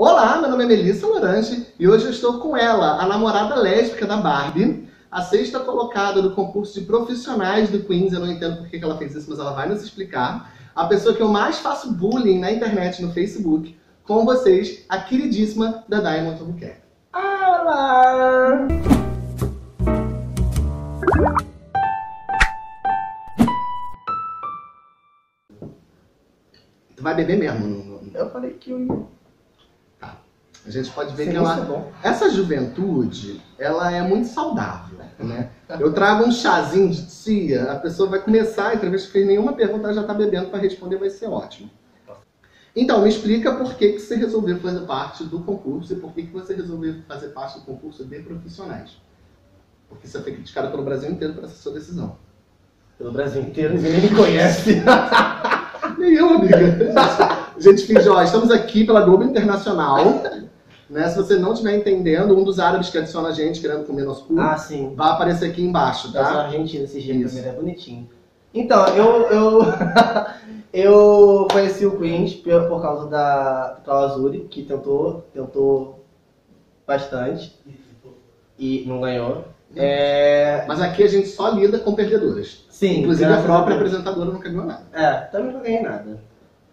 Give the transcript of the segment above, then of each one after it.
Olá, meu nome é Melissa Lorange e hoje eu estou com ela, a namorada lésbica da Barbie, a sexta colocada do concurso de profissionais do Queens. Eu não entendo por que ela fez isso, mas ela vai nos explicar. A pessoa que eu mais faço bullying na internet, no Facebook, com vocês, a queridíssima da Diamond Albuquerque. Olá! Tu vai beber mesmo? Eu falei que eu ia. A gente pode ver Sim, que ela, é essa juventude, ela é muito saudável, né? Eu trago um chazinho de tia, a pessoa vai começar a entrevista, fez nenhuma pergunta, ela já tá bebendo para responder, vai ser ótimo. Então, me explica por que, que você resolveu fazer parte do concurso e por que, que você resolveu fazer parte do concurso de profissionais. Porque você foi criticado pelo Brasil inteiro por essa sua decisão. Pelo Brasil inteiro, ninguém me conhece. Nem eu, amiga. A gente finge, ó, estamos aqui pela Globo Internacional. Né? Se você não estiver entendendo, um dos árabes que adiciona a gente querendo comer nosso cu, ah, sim. vai aparecer aqui embaixo, Eu sou tá? argentino, esse jeito é bonitinho. Então, eu, eu, eu conheci o Queens por, causa da Clausure, que tentou, tentou bastante e não ganhou. É, Mas aqui a gente só lida com perdedoras. sim, Inclusive a graças própria apresentadora nunca ganhou nada. É, também não ganhei nada.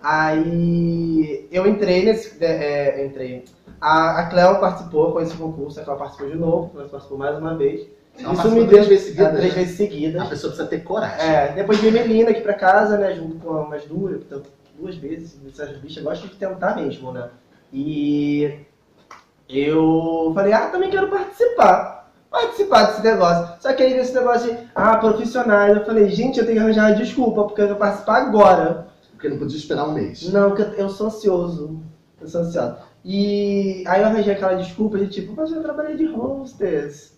Aí eu entrei nesse. É, é, entrei. A, a Cleo participou com esse concurso, a Cleo participou de novo, ela participou mais uma vez. Ela Isso me três deu vezes seguidas, é, três né? vezes seguidas. A pessoa precisa ter coragem. É, depois veio Melina aqui pra casa, né, junto com umas duas, portanto, duas vezes. Essas bichas gostam de tentar mesmo, né? E eu falei, ah, também quero participar. Participar desse negócio. Só que aí nesse negócio de, ah, profissionais, eu falei, gente, eu tenho que arranjar uma desculpa, porque eu vou participar agora. Porque não podia esperar um mês. Não, porque eu sou ansioso. Eu sou ansioso. E aí eu arranjei aquela desculpa de tipo, mas eu trabalhei de hostess.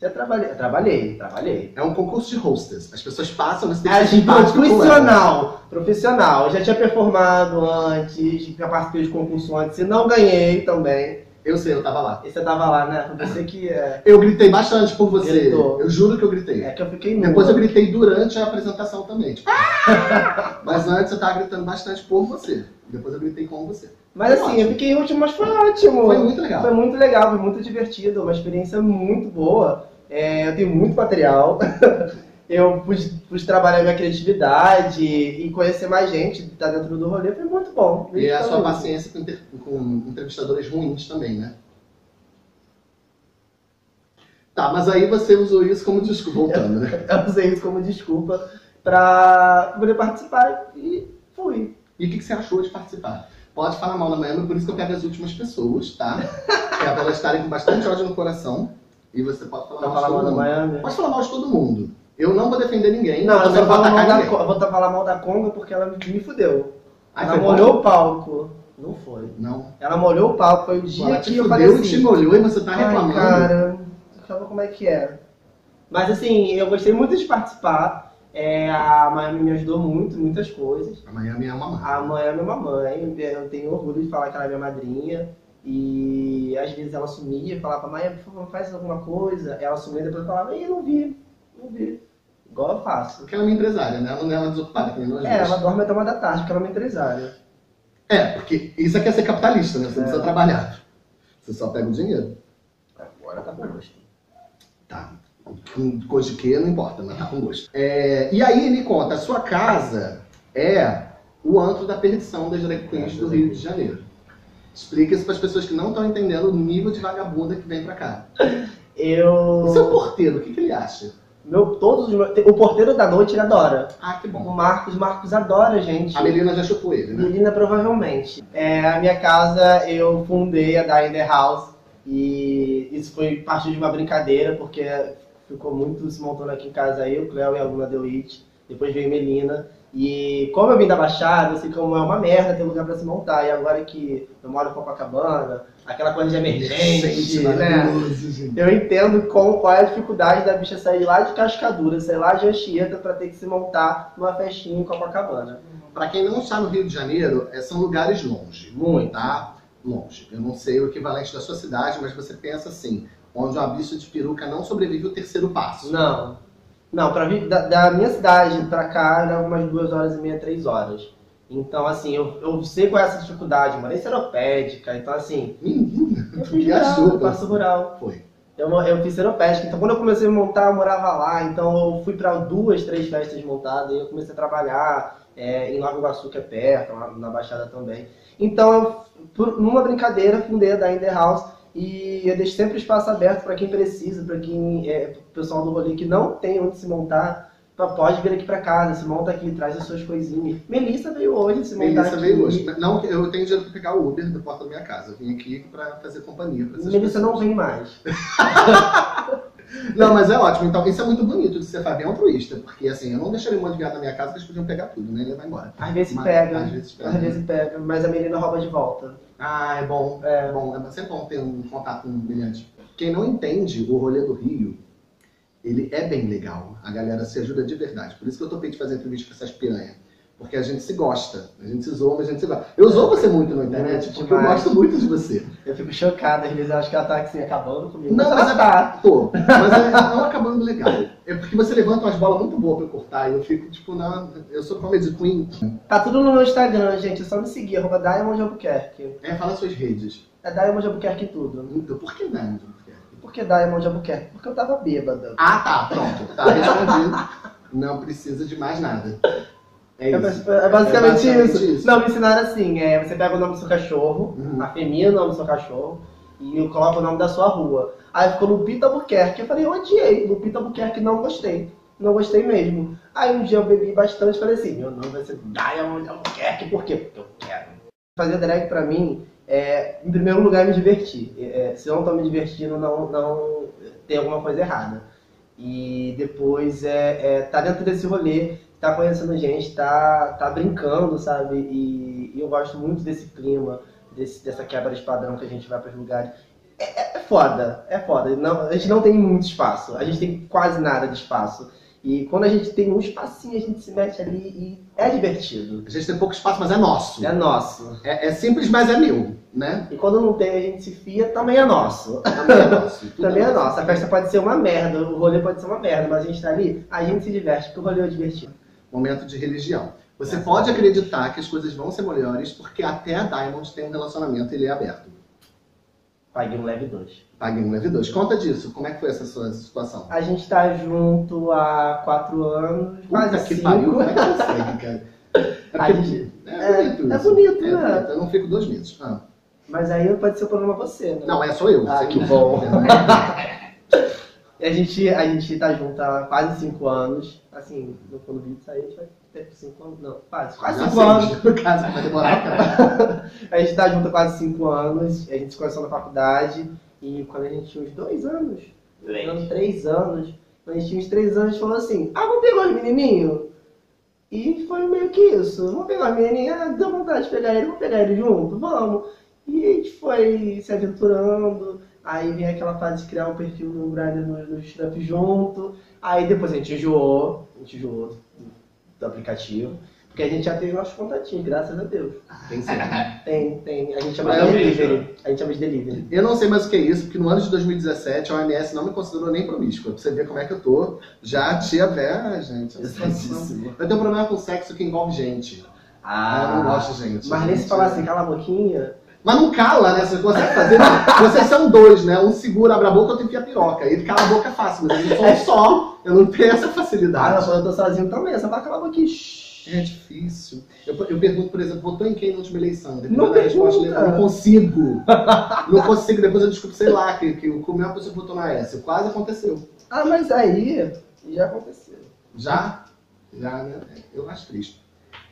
Já trabalhei. Eu trabalhei, trabalhei. É um concurso de hostess. As pessoas passam, você tem É, que ser simpático com elas. profissional. Profissional. Eu já tinha performado antes, já participei de concurso antes e não ganhei também. Eu sei, eu tava lá. E você tava lá, né? Foi você que é. Eu gritei bastante por você. Gritou. Eu juro que eu gritei. É que eu fiquei nua. Depois eu gritei durante a apresentação também. Tipo, "Ah!" Mas antes eu tava gritando bastante por você. Depois eu gritei com você. Mas Foi assim, ótimo. eu fiquei em último, mas foi ótimo. Foi muito legal. Foi muito legal, foi muito divertido, uma experiência muito boa. É, eu tenho muito material. eu pude, pude trabalhar minha criatividade e conhecer mais gente que tá dentro do rolê. Foi muito bom. E a Foi sua paciência com, inter- com entrevistadores ruins também, né? Tá, mas aí você usou isso como desculpa, voltando, né? Eu usei isso como desculpa pra poder participar e fui. E o que, que você achou de participar? Pode falar mal da Miami, por isso que eu pego as últimas pessoas, tá? Que é pra elas estarem com bastante ódio no coração. E você pode falar mal falar mal da mundo. Miami. Pode falar mal de todo mundo. Eu não vou defender ninguém. Não, eu só vou falo mal atacar da, ninguém. Eu vou falar mal da Conga porque ela me fudeu. Ai, ela molhou o palco. Não foi. Não. Ela molhou o palco, foi o dia Ela que eu falei assim. te molhou e você tá Ai, reclamando. cara, sabe como é que é. Mas assim, eu gostei muito de participar. É, a Miami me ajudou muito, muitas coisas. A Miami é uma mãe. A mãe é minha mamãe, eu tenho orgulho de falar que ela é minha madrinha. E às vezes ela sumia e falava, mãe, por favor, faz alguma coisa. Ela sumia e depois falava, Ih, não vi, não vi. Igual eu faço. Porque ela é uma empresária, né? Ela não é uma desocupada, que nem nós É, ela dorme até uma da tarde, porque ela é uma empresária. É, porque isso aqui é ser capitalista, né? Você É. precisa trabalhar. Você só pega o dinheiro. Agora tá bom, gosto. Tá. Com coisa de quê, não importa, mas tá com gosto. É, e aí, me conta, a sua casa é o antro da perdição das drag queens do Rio de Janeiro. Explica isso para as pessoas que não estão entendendo o nível de vagabunda que vem pra cá. Eu. O seu porteiro, o que, que ele acha? Meu, todos os meus- O porteiro da noite ele adora. Ah, que O bom. Marcos, Marcos adora gente. A Melina já chupou ele, né? Menina, provavelmente. É, a minha casa, eu fundei a in the House. E isso foi parte de uma brincadeira, porque ficou muito se montando aqui em casa eu, Cleo e a Luna Witch. Depois veio Melina. E como eu vim da Baixada, eu sei como é uma merda ter lugar pra se montar. E agora que eu moro em Copacabana, aquela coisa de Gente, né? Eu entendo com, qual é a dificuldade da bicha sair lá de Cascadura, sair lá de Anchieta pra ter que se montar numa festinha em Copacabana. Pra quem não está no Rio de Janeiro, é, são lugares longe. Muito. tá? Longe. Eu não sei o equivalente da sua cidade, mas você pensa assim, onde uma bicha de peruca não sobrevive o terceiro passo. Não. Não, pra vir da, da minha cidade pra cá era umas duas horas e meia, três horas. Então, assim, eu, eu sei qual é essa dificuldade, morei seropédica, então assim, Menina, eu fui viajou, rural, passo rural. Foi. Eu, eu fiz seropédica, então quando eu comecei a montar, eu morava lá, então eu fui para duas, três festas montadas, e eu comecei a trabalhar é, em Nova Iguaçu, que é perto, na Baixada também. Então, eu, por- numa brincadeira, fundei a da In The House, e eu deixo sempre espaço aberto para quem precisa, para quem é pessoal do rolê que não tem onde se montar, pode vir aqui para casa, se monta aqui, traz as suas coisinhas. Melissa veio hoje se montar Melissa aqui. veio hoje. Não, eu tenho dinheiro pra pegar o Uber da porta da minha casa. Eu vim aqui pra fazer companhia pra Melissa pessoas. não vem mais. Não, mas é ótimo. Então, isso é muito bonito de ser Fabião altruísta. Porque, assim, eu não deixaria um monte de viado na minha casa, que eles podiam pegar tudo, né? E levar embora. Às vezes Mas- pega, Às vezes pega. às vezes pega, mas a menina rouba de volta. Ah, é bom. É. Bom. É sempre bom ter um contato com um brilhante. Quem não entende o rolê do Rio, ele é bem legal. A galera se ajuda de verdade. Por isso que eu topei de fazer entrevista com essas piranhas. Porque a gente se gosta. A gente se zoa, mas a gente se gosta. Eu zoo você muito na internet, porque eu demais. gosto muito de você. Eu fico chocada, às vezes eu acho que ela tá assim, acabando comigo. Não, mas mas é tá. Pô, mas é não acabando legal. É porque você levanta umas bolas muito boas pra eu cortar e eu fico, tipo, na. Eu sou comedy queen. Tá tudo no meu Instagram, gente. É só me seguir, arroba Diamond Albuquerque. É, fala suas redes. É Diamond Albuquerque tudo. Então, por que não? Por que Diamond Albuquerque? Porque eu tava bêbada. Ah, tá, pronto. Tá respondido. Não precisa de mais nada. É É, isso. é basicamente, É basicamente isso. isso. Não, me ensinaram assim, é, você pega o nome do seu cachorro, Uhum. afemia o nome do seu cachorro e coloca o nome da sua rua. Aí ficou Lupita Albuquerque. Eu falei, eu odiei. Lupita Albuquerque não gostei. Não gostei mesmo. Aí um dia eu bebi bastante e falei assim, meu nome vai ser Diamond Albuquerque. Por quê? Porque eu quero. Fazer drag pra mim é, em primeiro lugar, me divertir. É, se eu não tô me divertindo, não, não tem alguma coisa errada. E depois é, é tá dentro desse rolê, tá conhecendo gente, tá, tá brincando, sabe? E, e eu gosto muito desse clima, desse, dessa quebra de padrão que a gente vai para os lugares. É, é- é foda, é foda. Não, a gente não tem muito espaço, a gente tem quase nada de espaço. E quando a gente tem um espacinho, a gente se mete ali e é divertido. A gente tem pouco espaço, mas é nosso. É nosso. É, é simples, mas é meu, né? E quando não tem, a gente se fia, também é nosso. Também é nosso. Tudo Também é nosso. nosso. A festa pode ser uma merda, o rolê pode ser uma merda, mas a gente tá ali, a gente se diverte, porque o rolê é divertido. Momento de religião. Você É. pode acreditar que as coisas vão ser melhores, porque até a Diamond tem um relacionamento e ele é aberto. Paguei um leve dois. Paguei um leve dois. Conta disso. Como é que foi essa sua situação? A gente tá junto há quatro anos, quase Puta que cinco. pariu, como é que consegue, cara? É, porque- gente- é é- bonito é isso. bonito, É né? bonito. Eu não fico dois meses. Ah. Mas aí pode ser o problema você, né? Não, é só eu. Ah, Você que bom. E a gente, a gente tá junto há quase cinco anos. Assim, no- quando o vídeo sair, a gente vai ter cinco anos. Não, quase, quase Já cinco sei, anos. No caso, vai demorar, cara. A gente tá junto há quase cinco anos. A gente se conheceu na faculdade. E quando a gente tinha uns dois anos, uns três anos, quando a gente tinha uns três anos, a gente falou assim: Ah, vamos pegar os menininhos? E foi meio que isso. Vamos pegar os menininhos, ah, deu vontade de pegar ele, vamos pegar ele junto? Vamos. E a gente foi se aventurando. Aí vem aquela fase de criar um perfil no Grindr no, no Snap junto. Aí depois a gente enjoou, a gente enjoou do aplicativo. Porque a gente já teve nossos contatinhos, graças a Deus. Tem sempre. Tem, tem. A gente chama É, de eu delivery. A gente chama de delivery. Eu não sei mais o que é isso, porque no ano de 2017 a OMS não me considerou nem promíscua. Pra você ver como é que eu tô. Já tia véia, gente. Eu tenho um problema com sexo que envolve gente. eu não gosto de gente. Mas nem se falar assim, cala a boquinha. Mas não cala, né? Você consegue fazer. Vocês são dois, né? Um segura, abre a boca, outro enfia a piroca. Ele cala a boca fácil, mas eu sou um só. Eu não tenho essa Ah, facilidade. quando eu tô sozinho também, só fala cala a boquinha. É difícil. Eu, eu pergunto, por exemplo, votou em quem na última eleição? Não resposta, pergunta. eu não consigo. não consigo. Depois eu desculpo, sei lá, que, que comi uma pessoa que votou na S. Quase aconteceu. Ah, mas aí já aconteceu. Já? Já, né? Eu acho triste.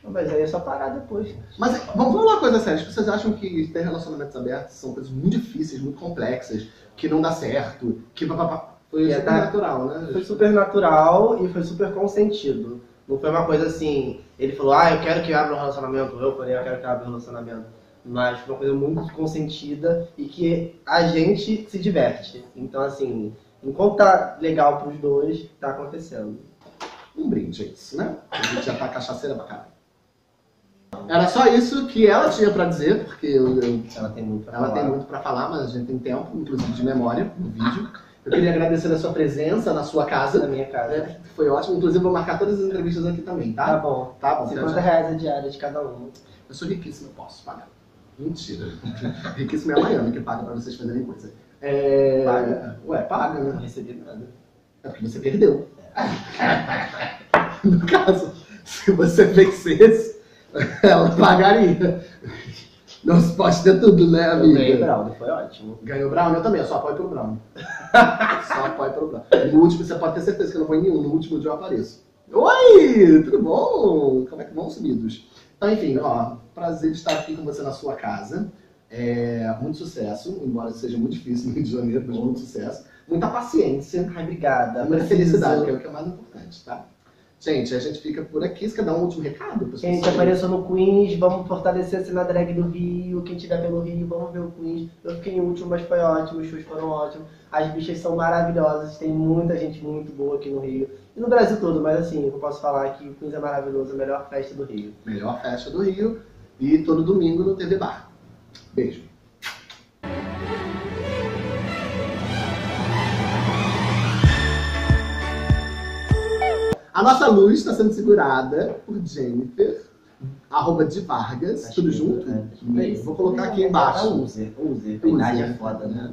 Mas aí é só parar depois. Mas vamos falar uma coisa séria. As pessoas acham que ter relacionamentos abertos são coisas muito difíceis, muito complexas, que não dá certo, que papapá. Foi é super natural, né? Foi super natural e foi super consentido. Não foi uma coisa assim, ele falou, ah, eu quero que abra um relacionamento, eu falei, eu quero que abra um relacionamento. Mas foi uma coisa muito consentida e que a gente se diverte. Então, assim, enquanto tá legal pros dois, tá acontecendo. Um brinde, é isso, né? A gente já tá cachaceira pra caralho. Era só isso que ela tinha pra dizer, porque eu- eu- Ela tem muito pra ela falar. tem muito pra falar, mas a gente tem tempo, inclusive de memória, no vídeo. Eu queria agradecer a sua presença na sua Na casa. minha casa. É, foi ótimo. Inclusive, vou marcar todas as entrevistas aqui também, Tá tá? bom. Tá bom. 50 tá, reais a diária de cada um. Eu sou riquíssimo, eu posso pagar. Mentira. riquíssimo é a Miami que paga pra vocês fazerem coisa. É... Paga? Ué, paga, Não né? recebi nada. É porque você perdeu. no caso, se você vencesse, ela pagaria. Não se pode ter tudo, né, Eu ganhei amiga? Brownie, foi ótimo. Ganhou o Brown? Eu também, eu só apoio pelo Brown. só apoio pelo Brown. No último, você pode ter certeza que eu não vou em nenhum. No último dia eu apareço. Oi! Tudo bom? Como é que vão, sumidos? Então, enfim, ó, prazer de estar aqui com você na sua casa. É, muito sucesso, embora seja muito difícil no Rio de Janeiro, mas muito sucesso. Muita paciência. Ai, obrigada. Muita felicidade, que é o que é mais importante, tá? Gente, a gente fica por aqui. Você quer dar um último recado? Quem apareceu no Queens, vamos fortalecer a cena drag do Rio. Quem tiver pelo Rio, vamos ver o Queens. Eu fiquei em último, mas foi ótimo. Os shows foram ótimos. As bichas são maravilhosas. Tem muita gente muito boa aqui no Rio. E no Brasil todo, mas assim, eu posso falar que o Queens é maravilhoso, a melhor festa do Rio. Melhor festa do Rio. E todo domingo no TV Bar. Beijo. A nossa luz está sendo segurada por Jennifer, arroba de Vargas, Acho tudo junto. é, é isso. Vou colocar aqui Ah, embaixo. User, user. User. Idade é foda, né?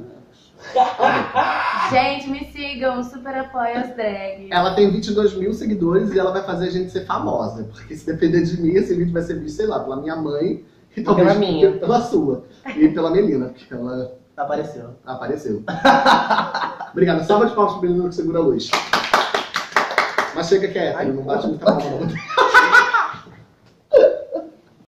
Gente, me sigam, super apoio as drags. Ela tem 22 mil seguidores e ela vai fazer a gente ser famosa. Porque se depender de mim, esse vídeo vai ser visto, sei lá, pela minha mãe e talvez pela minha. pela sua. E pela Melina, porque ela Apareceu. apareceu. Obrigado. Salva de palmas pro menino que segura a luz. Chega quieto, Ai, não bate muita palma não.